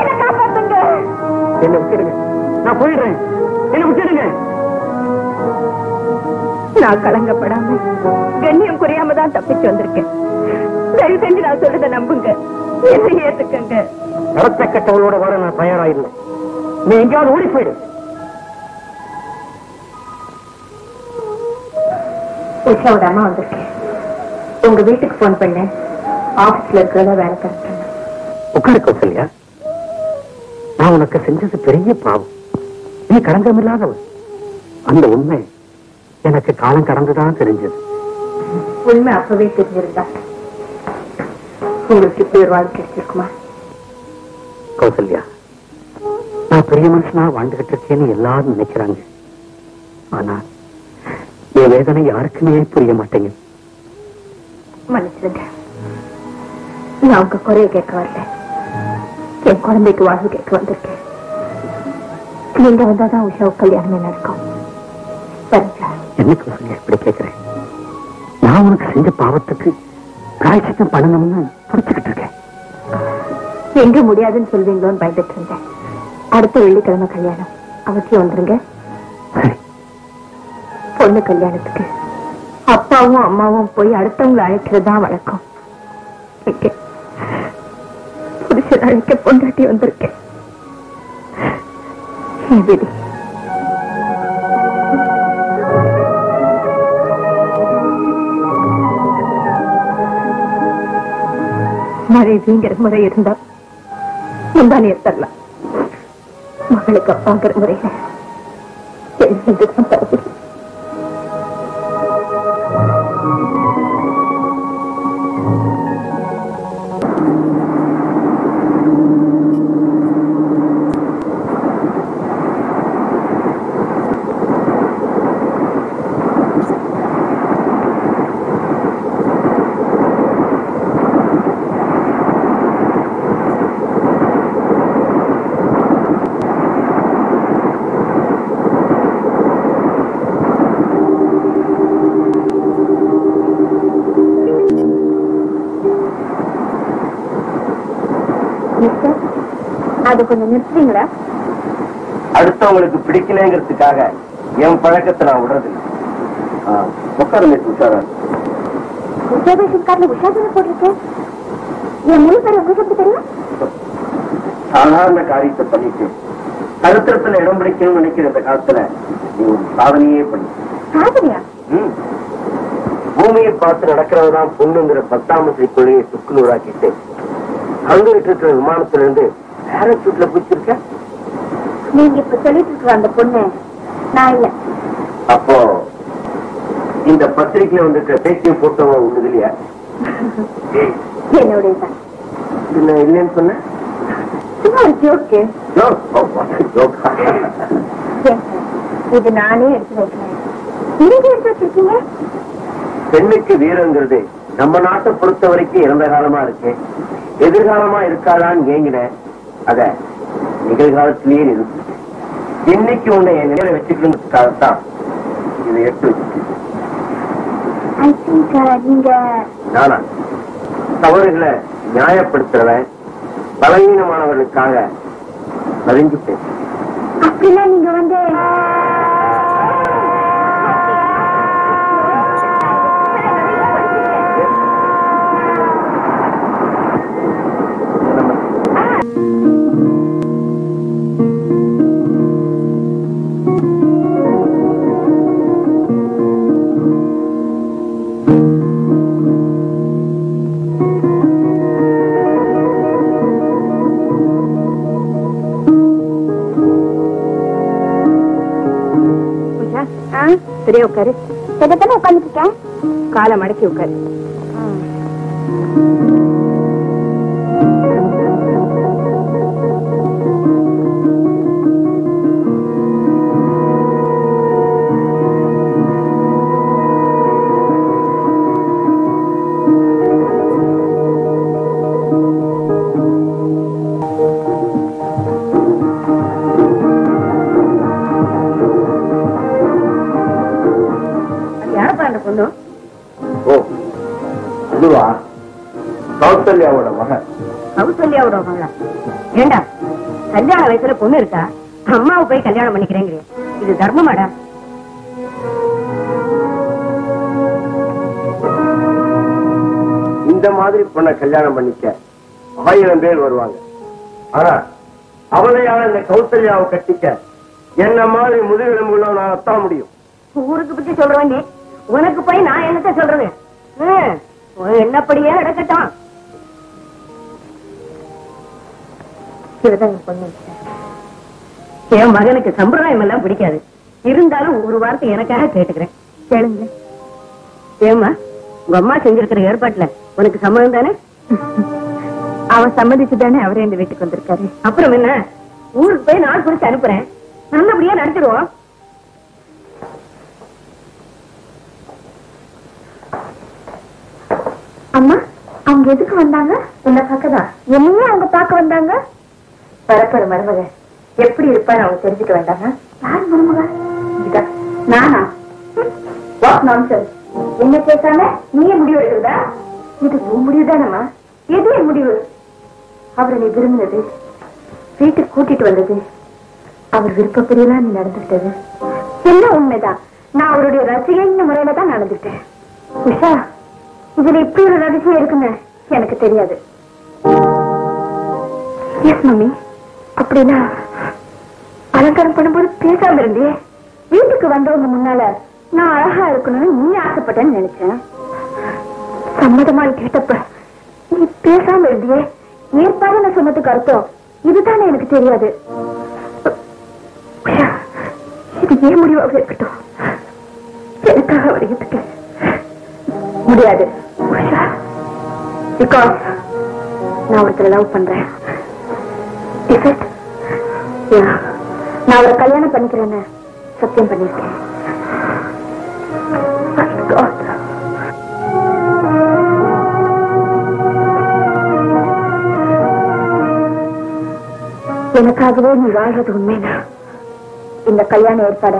என்ன காப்பாத்துங்க என்ன விட்டுடுங்க. நான் போயிடுறேன். என்ன விட்டுடுங்க. நான் கலங்கப்படாம கண்ணியம் குறையாம தான் தப்பிச்சு வந்திருக்கேன். தயவு செஞ்சு நான் சொல்றதை நம்புங்க. என்ன ஏத்துக்கங்க. நடத்த கட்டவளோட வர நான் தயாரா இல்லை நீ எங்கேயாவது ஓடி போயிடு. உஷாவோட அம்மா வந்திருக்கேன். உங்க வீட்டுக்கு போன் பண்ணேன். ஆபீஸ்ல இருக்கிறத வேலை கரெக்ட் உட்காரு கௌசல்யா நான் உனக்கு செஞ்சது பெரிய பாவம். நீ களங்கமில்லாதவன் அந்த உண்மை எனக்கு காலம் கடந்துதான் தெரிஞ்சது. உண்மை அப்பவே தெரிஞ்சிருந்தா. உங்களுக்கு இப்படி ஒரு வாழ்க்கை கிடைச்சிருக்குமா கௌசல்யா நான் பெரிய மனுஷனா வாழ்ந்துகிட்டு இருக்கேன்னு எல்லாரும் நினைக்கிறாங்க. ஆனா என் வேதனை யாருக்குமே புரிய மாட்டேங்குது. மன்னிச்சிருங்க நான் உங்க குறைய கேட்க வரல. என் குழந்தைக்கு வாழ்வு கேட்க வந்திருக்கேன். நீங்க வந்தாதான் உஷாவுக்கு கல்யாணம் நடக்கும். கௌசல்யா இப்படி கேட்கிறேன். நான் உனக்கு செஞ்ச பாவத்துக்கு பிராய்ச்சித்தம் பண்ணணும்னு புடிச்சுக்கிட்டு இருக்கேன். எங்க முடியாதுன்னு சொல்வீங்களோன்னு பயந்துட்டு இருந்தேன். அடுத்த வெள்ளிக்கிழமை கல்யாணம். அவசியம் வந்துருங்க. பொண்ணு கல்யாணத்துக்கு. அப்பாவும் அம்மாவும் போய் அடுத்தவங்களை அழைக்கிறது தான் வழக்கம். புருஷன் அழைக்க பொண்டாட்டி வந்திருக்கேன். மழை வீங்கிற முறை இருந்தா முந்தானி தரலாம். மகளுக்கு அப்பாங்கிற முறையில என் செஞ்சுதான் தரது அது கொஞ்சம் நிறுத்துறீங்களா? அடுத்தவங்களுக்கு பிடிக்கலங்கிறதுக்காக என் பழக்கத்தை நான் விடுறதில்லை உட்காரு மிஸ் உஷாரா. உஷாபேஷன் கார்டுல உஷாபேஷன் போட்டிருக்கேன் என் முழு பேர் உங்களுக்கு எப்படி தெரியும்? சாதாரண காரியத்தை பண்ணிட்டு சரித்திரத்துல இடம் பிடிக்கணும்னு நினைக்கிற இந்த காலத்துல நீ ஒரு சாதனையே பண்ணி. சாதனையா. பூமியை பார்த்து நடக்கிறதுதான் பொண்ணுங்கிற பத்தாம் வசதி கொள்கையை சுக்குநூறாக்கிட்டு அங்கிட்டு இருக்கிற விமானத்துல இருந்து பேரச்சூட்ல பிடிச்சிருக்க? நீங்க இப்ப சொல்லிட்டு இருக்கிற அந்த பொண்ணு நான் இல்ல. அப்போ இந்த பத்திரிக்கையில வந்திருக்கிற பேச்சியும் போட்டோவா ஒண்ணு இல்லையா? என்னுடைய தான் இல்ல இல்லைன்னு சொன்ன. Oh. இது நானே எடுத்து வைக்கிறேன். பெண்ணுக்கு வீரங்கிறது நம்ம நாட்டை பொறுத்த வரைக்கும் இறந்த காலமா இருக்கு. எதிர்காலமா இருக்காதான்னு ஏங்கினேன். அத நிகழ்காலத்திலேயே நிறுத்து. இன்னைக்கு உன்னை என் நிலையில வச்சுக்கணுங்கிறதுக்காகத்தான் இதை எடுத்து வச்சு ஐ திங்க் நீங்க நானா? தவறுகளை நியாயப்படுத்துறவன் பலவீனமானவர்களுக்காக பதிஞ்சு பேச அப்படின்னா நீங்க வந்து சரி உட்காரு. உட்காந்துட்டு இருக்கேன் காலை மடக்கி உட்காரு. ஓ அதுவா கௌசல்யாவோட மகன். கௌசல்யாவோட மகளா ஏண்டா கல்யாண வயசுல பொண்ணு இருக்கா? அம்மாவை போய் கல்யாணம் பண்ணிக்கிறேங்கிறிய. இது தர்மமாடா? இந்த மாதிரி பொண்ண கல்யாணம் பண்ணிக்க ஆயிரம் பேர் வருவாங்க. ஆனா அவளையால இந்த கௌசல்யாவை கட்டிக்க என்ன மாதிரி முதுகெலும்புகளை நான் அத்தான் முடியும். ஊருக்கு பத்தி சொல்றவன் நீ உனக்கு போய் நான் என்னத்த சொல்றது? என்னப்படியே நடக்கட்டும். என் மகனுக்கு சம்பிரதாயம் எல்லாம் பிடிக்காது. இருந்தாலும் ஒரு வார்த்தை எனக்காக கேட்டுக்கிறேன். கேளுங்க. ஏமா உங்க அம்மா செஞ்சிருக்கிற ஏற்பாட்டுல உனக்கு சம்மதம் தானே? அவன் சம்மதிச்சு தானே அவரே இந்த வீட்டுக்கு வந்திருக்காரு. அப்புறம் என்ன? ஊருக்கு போய் நான் குறிச்சு அனுப்புறேன். நல்லபடியா நடத்திடுவோம் அம்மா அவங்க எதுக்கு வந்தாங்க? உன்னை பார்க்கதான் என்னையும் அவங்க பார்க்க வந்தாங்க? பரப்பர மருமக எப்படி இருப்பான்னு அவங்க தெரிஞ்சுக்க வேண்டாங்க. யார் மருமக? இதா நானா? வாட் நான்சென்ஸ் என்ன கேட்காம நீயே முடிவு எடுக்கிறதா? இது உன் முடிவு தானம்மா எது என் முடிவு? அவரை நீ விரும்பினது வீட்டுக்கு கூட்டிட்டு வந்தது. அவர் விருப்பப்படியெல்லாம் நீ நடந்துக்கிட்டது. என்ன உண்மைதான். நான் அவருடைய ரசிகைன்ற முறையில தான் நடந்துட்டேன் உஷா இதுல இப்படி ஒரு ரகசியம் இருக்குன்னு எனக்கு தெரியாது. Yes mummy. அப்படின்னா அலங்காரம் பண்ணும்போது பேசாம இருந்தே வீட்டுக்கு வந்தவங்க முன்னால நான் அழகா இருக்கணும்னு நீ ஆசைப்பட்டேன்னு நினைச்சேன். சம்மதமா கேட்டப்ப நீ பேசாம இருந்தியே. ஏற்பாடு நான் சொன்னதுக்கு அர்த்தம். இதுதானே எனக்கு தெரியாது. இது ஏன் முடிவாக இருக்கட்டும்? எனக்காக வருகிறதுக்கு முடியாது. பிகாஸ் நான் ஒருத்தரை லவ் பண்றேன். நான் அவரை கல்யாணம் பண்ணிக்கிறேன்னு சத்தியம் பண்ணிருக்கேன் My God. எனக்காகவே நீ வாழ்றது உண்மைனா இந்த கல்யாண ஏற்பாட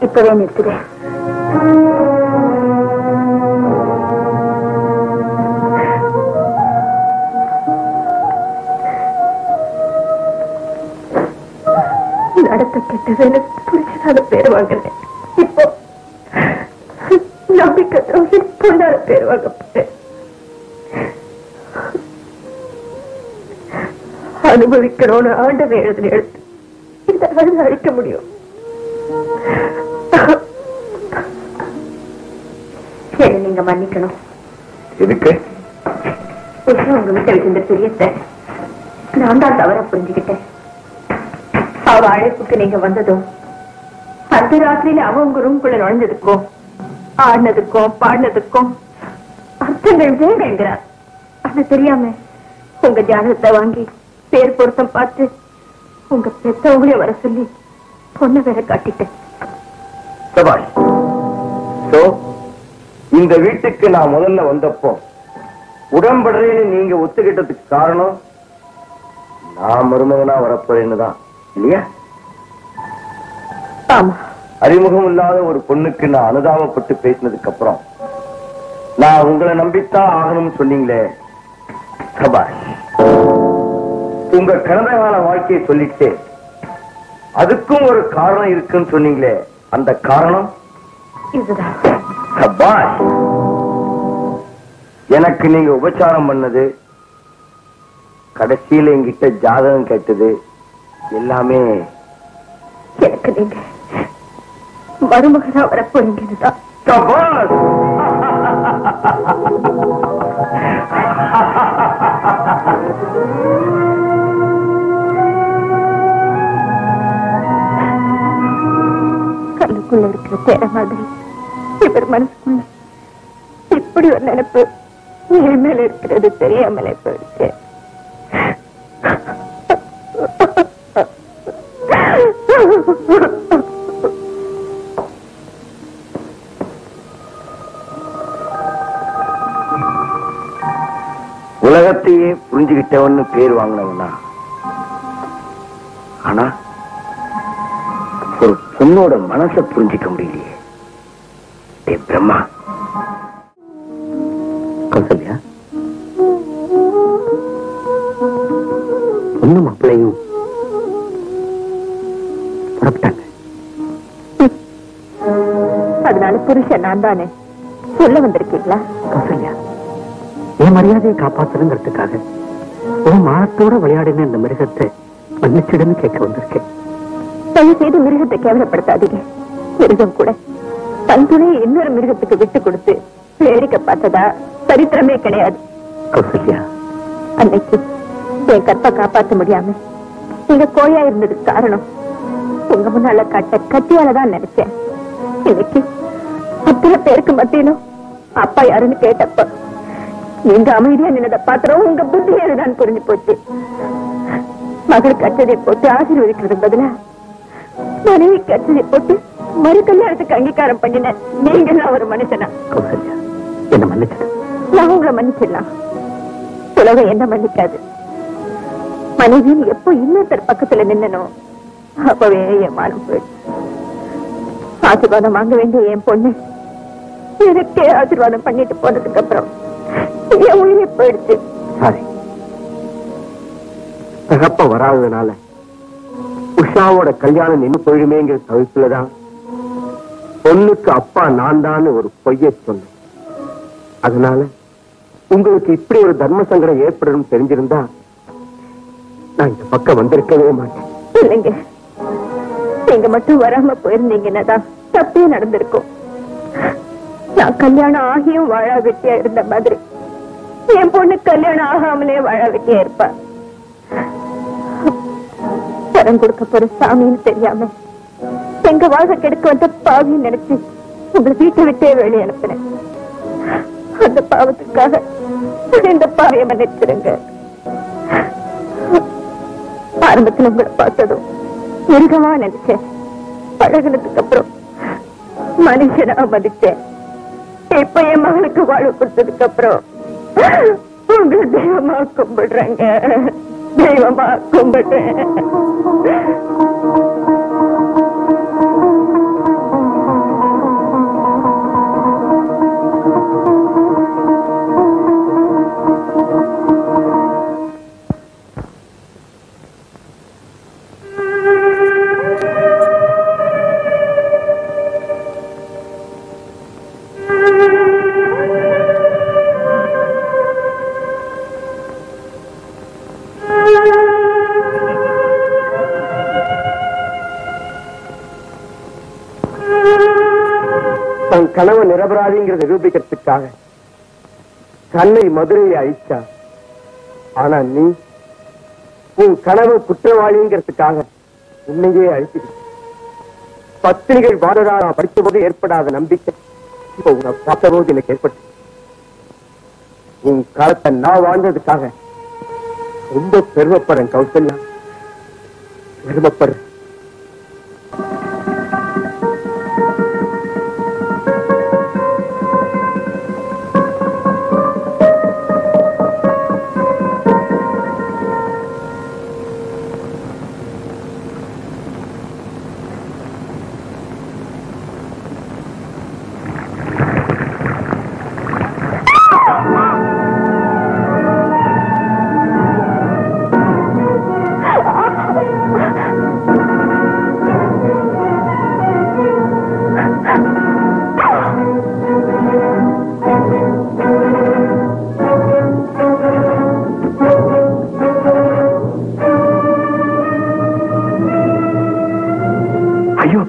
இப்பவே நிறுத்துறேன். எனக்கு புரிச்சதான பேர் வாங்கினேன். இப்போ நம்பிக்கை துரோகி பொண்ணால பேர் வாங்கப்பட்டேன் அனுபவிக்கணும்னு ஆண்டவன் எழுதின எழுத்து. இந்த அழுது அழிக்க முடியும். சரி நீங்க மன்னிக்கணும். எதுக்கு? உங்க வீட்டை வச்சிருந்த தெரியத்த நான் தான் தவற புரிஞ்சுக்கிட்டேன். அவ அழைப்புக்கு நீங்க வந்ததும் அந்த ராத்திரியில அவ உங்க ரூம்குள்ள நுழைஞ்சதுக்கும் ஆடினதுக்கும் பாடினதுக்கும் அர்த்தங்கள் வேணுங்கிறார். அது தெரியாம உங்க ஜாதகத்தை வாங்கி பேர் பொருத்தம் பார்த்து உங்க பெத்தவங்களே வர சொல்லி பொண்ணை வேற காட்டிட்டேன். சபாஷ் சோ இந்த வீட்டுக்கு நான் முதல்ல வந்தப்போ உடன்படுறேன்னு நீங்க ஒத்துக்கிட்டதுக்கு காரணம் நான் மருமகனா வரப்போறேன்னு தான். இல்லையா? அறிமுகம் இல்லாத ஒரு பொண்ணுக்கு நான் அனுதாபப்பட்டு பேசினதுக்கு அப்புறம் நான் உங்களை நம்பித்தான் ஆகணும்னு சொன்னீங்களே சபாஷ். உங்க கடந்த கால வாழ்க்கையை சொல்லிட்டு அதுக்கும் ஒரு காரணம் இருக்குன்னு சொன்னீங்களே அந்த காரணம்? சபாஷ் எனக்கு நீங்க உபச்சாரம் பண்ணது கடைசியில என்கிட்ட ஜாதகம் கேட்டது எல்லாமே எனக்கு நீங்க மருமகனா வரப்போறீங்கன்னுதான். சபாஷ்! கண்ணுக்குள்ள இருக்கிற தேர மாதிரி. இவர் மனசுக்குள்ள இப்படி ஒரு நினைப்பு என் மேல இருக்கிறது தெரியாமலே போயிடுச்சு. புரிஞ்சுகிட்டவன்னு பேர் வாங்கினவனா? ஆனா ஒரு பொண்ணோட மனசை புரிஞ்சுக்க முடியலையே. டேய் பிரம்மா. கௌசல்யா. பொண்ணு மாப்பிள்ளையும் புறப்பட்டாங்க. அதனால புருஷன் நான் தானே? சொல்ல வந்திருக்கீங்களா? கௌசல்யா என் மரியாதையை காப்பாத்தணுங்கிறதுக்காக உன் மானத்தோட விளையாடின இந்த மிருகத்தை மன்னிச்சிடுன்னு கேட்க வந்திருக்கேன். தயவு செய்து மிருகத்தை கேவலப்படுத்தாதீங்க. மிருகம் கூட. தன் துணையை இன்னொரு மிருகத்துக்கு விட்டு கொடுத்து வேடிக்கை பார்த்ததா சரித்திரமே கிடையாது. கௌசல்யா. அன்னைக்கு என் கற்பை காப்பாத்த முடியாம நீங்க கோயா இருந்ததுக்கு காரணம் உங்க முன்னால காட்ட கத்தியால தான் நினைச்சேன். இன்னைக்கு அத்தனை பேருக்கு மத்தியிலும் அப்பா யாருன்னு கேட்டப்ப நீங்க அமைதியா நின்னத பாத்திரம் உங்க புத்தி புரிஞ்சு போச்சு. மகளுக்கு அச்சதை போட்டு ஆசீர்வதிக்கிறது பதிலா மனைவிக்கு அச்சதை போட்டு மறு கல்யாணத்துக்கு அங்கீகாரம் பண்ணின நீங்க ஒரு மனுஷனா. என்ன மன்னிச்சிடு. நான் உங்களை மன்னிச்சிடலாம். உலகம் என்ன மன்னிக்காது. மனைவின்னு எப்போ இன்னொருத்தர் பக்கத்துல நின்னனோ அப்பவே என் மானம் போயிடுச்சு. ஆசீர்வாதம் வாங்க வேண்டிய என் பொண்ணு எனக்கே ஆசீர்வாதம் பண்ணிட்டு போனதுக்கு அப்புறம் என் உயிரே போயிடுச்சு சாரி. தகப்ப வராததுனால உஷாவோட கல்யாணம் நின்னு போயிடுமேங்கிற தவிப்புலதான் பொண்ணுக்கு அப்பா நான் தான் ஒரு பொய்ய சொன்னேன். அதனால உங்களுக்கு இப்படி ஒரு தர்ம சங்கடம் ஏற்படும் தெரிஞ்சிருந்தா நான் இந்த பக்கம் வந்திருக்கவே மாட்டேன். இல்லைங்க. நீங்க மட்டும் வராம போயிருந்தீங்கன்னா தான் தப்பே நடந்திருக்கும். நான் கல்யாணம் ஆகியும் வாழா வெட்டியா இருந்த மாதிரி. என் பொண்ணு கல்யாணம் ஆகாமலே வாழா வெட்டியா இருப்பா. வரம் கொடுக்க போற சாமின்னு தெரியாம எங்க வாழ கெடுக்க வந்த பாவின்னு நினைச்சு உங்களை வீட்டை விட்டே வெளியே அனுப்புறேன் அந்த பாவத்துக்காக இந்த பாவிய மன்னிச்சிருங்க. ஆரம்பத்துல உங்களை பார்த்ததும் மிருகமா நினைச்சேன். பழகுனதுக்கு அப்புறம் மனுஷனா மதிச்சேன் இப்ப என் மகளுக்கு வாழ்வு கொடுத்ததுக்கு அப்புறம் உங்களை தெய்வமா கும்பிடுறேங்க. தெய்வமா கும்பிடுறேன். நிரபராதிங்கிறத நிரூபிக்கிறதுக்காக கண்ணை மதுரையை அழிச்சா. ஆனா நீ உன் கனவு குற்றவாளிங்கிறதுக்காக உன்னையே அழிச்சுக்கிட்ட பத்திரிகை பாரதாரா படித்த போது ஏற்படாத நம்பிக்கை இப்போ உன்னை பார்த்த போது எனக்கு ஏற்பட்டு உன் காலத்தை நான் வாழ்ந்ததுக்காக ரொம்ப பெருமைப்படுறேன் கௌசல்யா. பெருமைப்படுறேன். अयो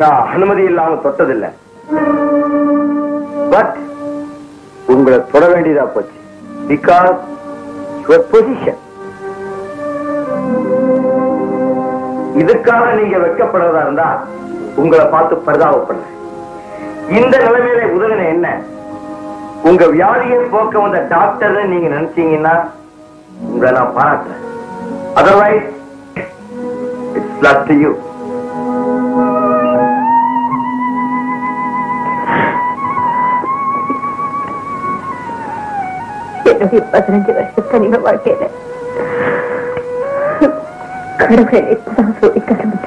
நான் அனுமதி இல்லாம தொட்டதில்லை. பட் உங்களை தொட வேண்டியதா போச்சு. பிகாஸ் யுவர் பொசிஷன் இதுக்காக நீங்க வெட்கப்படுறதா இருந்தா உங்களை பார்த்து பரிதாபப்படுறேன் இந்த நிலைமையில உதவின என்ன? உங்க வியாதியை போக்க வந்த டாக்டர் நீங்க நினைச்சீங்கன்னா உங்களை நான் பாராட்டுறேன். Otherwise it's luck to you వీరు భద్రంకి వర్షిస్తాను ఇవ్వకే కడుపు ఎక్కువ సూర్యకాలం